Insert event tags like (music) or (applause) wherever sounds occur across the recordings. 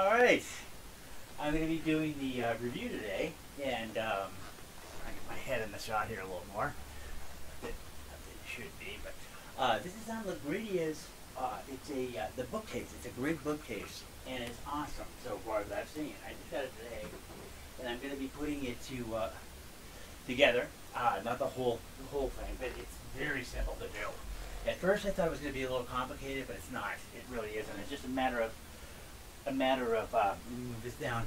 All right. I'm going to be doing the uh, review today, and um, I get my head in the shot here a little more. It, should be, but uh, this is on Langria's. Uh, it's a uh, the bookcase. It's a great bookcase, and it's awesome so far as I've seen. It. I just got it today, and I'm going to be putting it to uh, together. Uh, not the whole the whole thing, but it's very simple to do. At first, I thought it was going to be a little complicated, but it's not. It really isn't. It's just a matter of a matter of uh, move this down.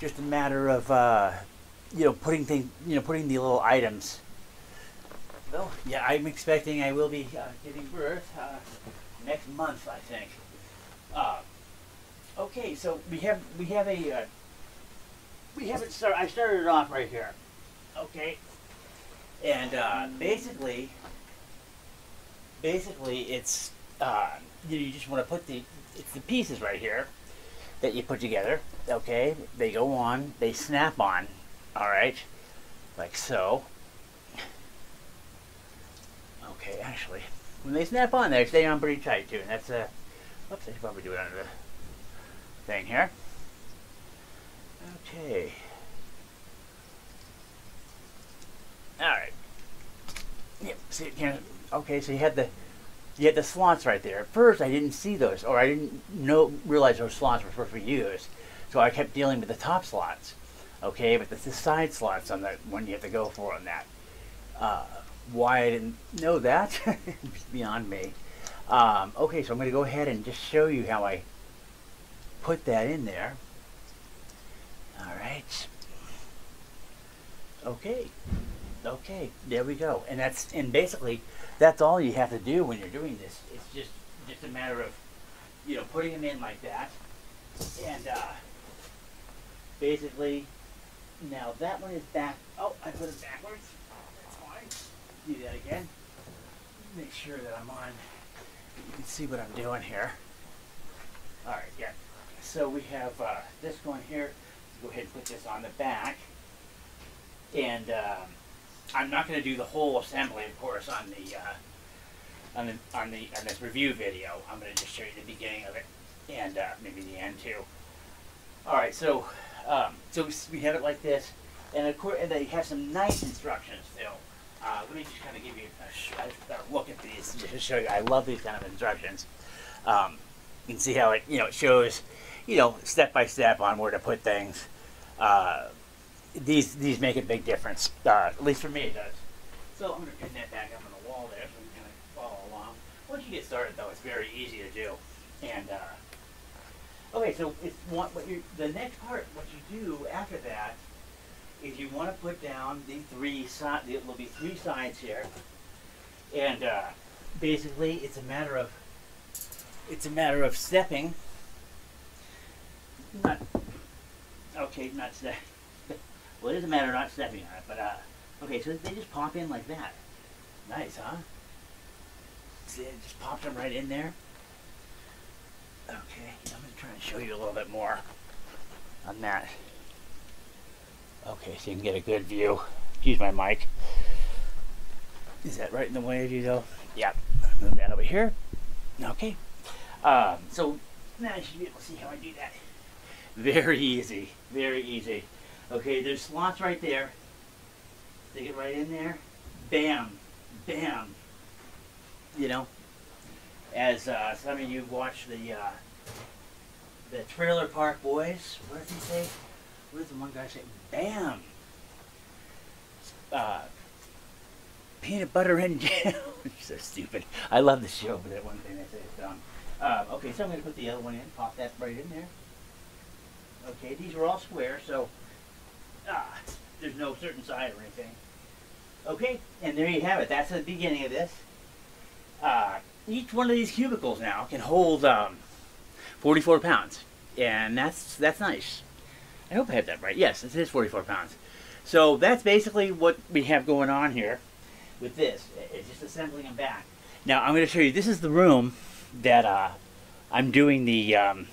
Just a matter of uh, you know putting things, you know, putting the little items. Well, yeah, I'm expecting I will be uh, giving birth uh, next month, I think. Uh, okay, so we have we have a uh, we haven't started. I started it off right here. Okay, and basically, basically it's you, you just want to put the it's the pieces right here that you put together. Okay, they go on, they snap on. All right, like so. Okay, actually, when they snap on, they stay on pretty tight too, and that's a. Uh, oops, I should probably do it under the thing here. Okay. All right. Yep. See, know, okay, so you had the had the slots right there. At first, I didn't see those, or I didn't know realize those slots were supposed to be used. So I kept dealing with the top slots. Okay, but the, the side slots on that one you have to go for on that. Uh, why I didn't know that (laughs) is beyond me. Um, okay, so I'm going to go ahead and just show you how I put that in there. All right. Okay. Okay, there we go. And that's and basically that's all you have to do when you're doing this. It's just just a matter of you know putting them in like that, and uh, basically now that one is back. Oh, I put it backwards. That's fine. Do that again. Make sure that I'm on. You can see what I'm doing here. All right, yeah. So we have uh, this one here. Go ahead and put this on the back, and. Um, I'm not going to do the whole assembly, of course, on the uh, on the on the on this review video. I'm going to just show you the beginning of it and uh, maybe the end too. All right, so um, so we have it like this, and of course, and they have some nice instructions too. Uh, let me just kind of give you a, a, look at these just to show you. I love these kind of instructions. Um, you can see how it you know it shows you know step by step on where to put things. Uh, these these make a big difference. Uh, at least for me, it does. So I'm going to pin that back up on the wall there, so we can follow along. Once you get started, though, it's very easy to do. And uh, okay, so it's what you the next part. What you do after that is you want to put down the three sides. There will be three sides here, and uh, basically, it's a matter of it's a matter of stepping. Not okay, not stepping well, it doesn't matter not stepping on it, but, uh, okay, so they just pop in like that. Nice, huh? See, it just pops them right in there. Okay, I'm going to try and show you a little bit more on that. Okay, so you can get a good view. Use my mic. Is that right in the way of you, though? Yeah. Move that over here. Okay. Um, so now you should be able to see how I do that. Very easy. Very easy. Okay, there's slots right there. Stick it right in there. Bam. Bam. You know, as uh, some of you watch the uh, the Trailer Park Boys, what does he say? What does the one guy say? Bam. Uh, peanut butter and (laughs) jam. so stupid. I love the show, but that one thing they say is dumb. Okay, so I'm going to put the other one in. Pop that right in there. Okay, these are all square, so there's no certain side or anything. Okay, and there you have it. That's the beginning of this. Uh, each one of these cubicles now can hold um, 44 pounds, and that's that's nice. I hope I have that right. Yes, it is 44 pounds. So that's basically what we have going on here with this. It's just assembling them back. Now I'm going to show you. This is the room that uh, I'm doing the um,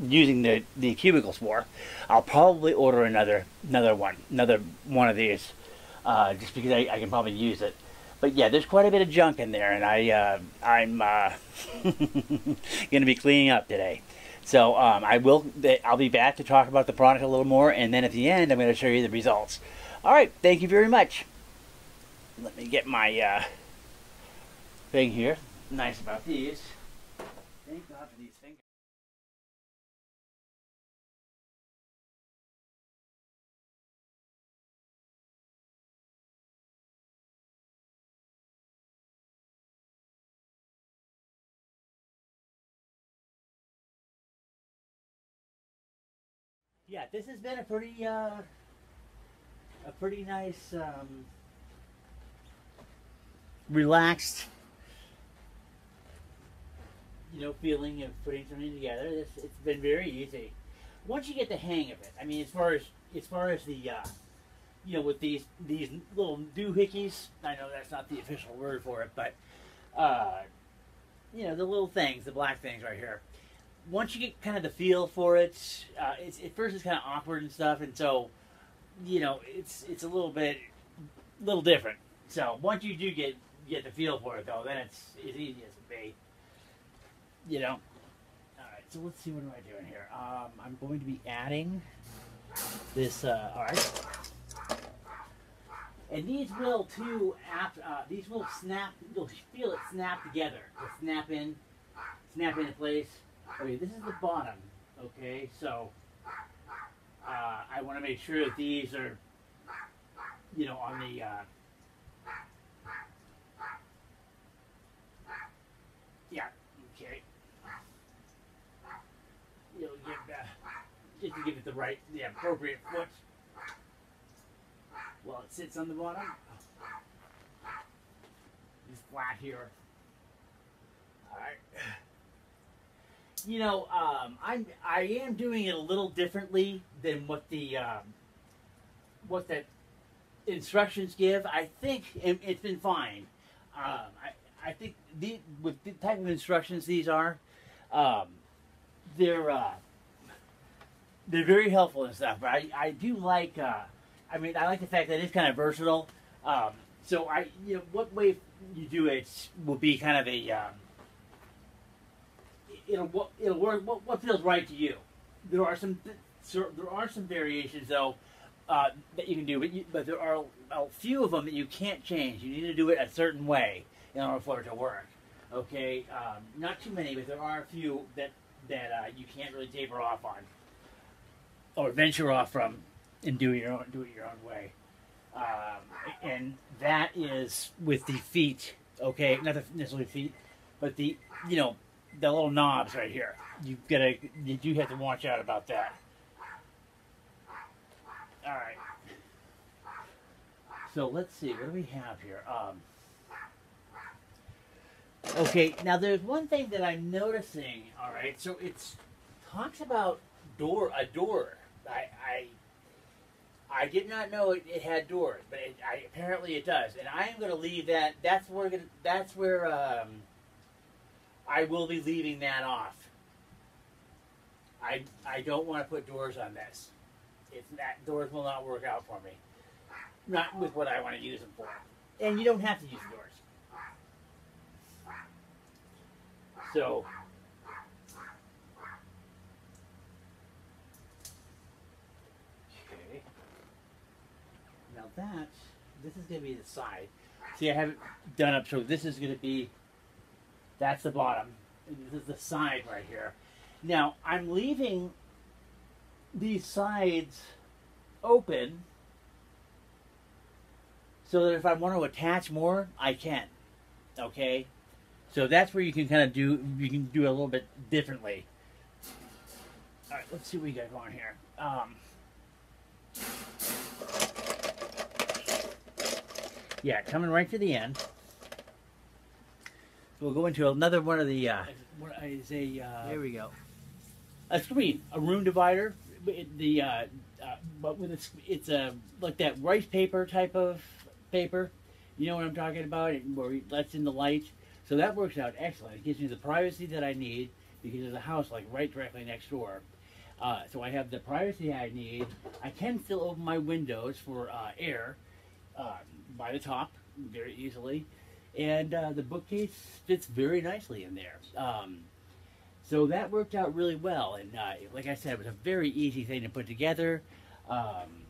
using the, the cubicles for. I'll probably order another another one, another one of these, uh, just because I, I, can probably use it. But yeah, there's quite a bit of junk in there, and I uh, I'm uh, (laughs) going to be cleaning up today. So um, I will. I'll be back to talk about the product a little more, and then at the end, I'm going to show you the results. All right. Thank you very much. Let me get my uh, thing here. Nice about these. Thank God for these things. Yeah, this has been a pretty uh, a pretty nice um, relaxed you know feeling of putting something together. It's, it's been very easy once you get the hang of it. I mean, as far as as far as the uh, you know with these these little doohickeys, I know that's not the official word for it, but uh, you know the little things, the black things right here once you get kind of the feel for it, uh, it's at first it's kind of awkward and stuff, and so you know it's it's a little bit little different. So once you do get get the feel for it, though, then it's as easy as it be. You know. All right. So let's see what am I doing here. Um, I'm going to be adding this. Uh, all right. And these will too. After, uh, these will snap. You'll feel it snap together. It'll snap in, snap into place. Okay, this is the bottom. Okay, so uh, I want to make sure that these are, you know, on the. Uh, yeah. Okay. You'll give uh, just to give it the right, the appropriate foot while it sits on the bottom. Just flat here. All right you know, um, I'm I am doing it a little differently than what the um, what the instructions give. I think it, has been fine. Um, I I think the with the type of instructions these are, um, they're uh, they're very helpful and stuff. But I I do like. Uh, I mean, I like the fact that it's kind of versatile. Um, so I, you know, what way you do it will be kind of a um, it'll it'll work. What, what feels right to you? There are some there are some variations though uh, that you can do, but you, but there are a few of them that you can't change. You need to do it a certain way in order for it to work. Okay, um, not too many, but there are a few that that uh, you can't really taper off on or venture off from and do your own do it your own way. Um, and that is with the feet. Okay, not the necessarily feet, but the you know the little knobs right here. You gotta, you do have to watch out about that. All right. So let's see, what do we have here? Um, okay, now there's one thing that I'm noticing. All right, so it's talks about door a door. I I, I did not know it, it had doors, but it, I, apparently it does, and I am going to leave that. That's where that's where. Um, I will be leaving that off. I, I don't want to put doors on this. If that doors will not work out for me. Not with what I want to use them for. And you don't have to use doors. So okay. Now that this is going to be the side. See, I haven't done up so this is going to be that's the bottom. This is the side right here. Now, I'm leaving these sides open so that if I want to attach more, I can. Okay? So that's where you can kind of do, you can do a little bit differently. All right, let's see what we got going here. Um, yeah, coming right to the end we'll go into another one of the. Uh, what is a? Uh, there we go. A screen, a room divider. The uh, uh, but with it's it's a like that rice paper type of paper. You know what I'm talking about? Where it lets in the light. So that works out excellent. It gives me the privacy that I need because there's a house like right directly next door. Uh, so I have the privacy I need. I can still open my windows for uh, air uh, by the top very easily and uh, the bookcase fits very nicely in there. Um, So that worked out really well, and uh, like I said, it was a very easy thing to put together. Um,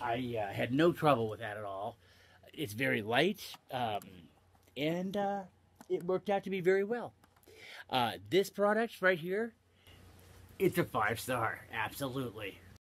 I uh, had no trouble with that at all. It's very light, um, and uh, it worked out to be very well. Uh, this product right here, it's a five star, absolutely.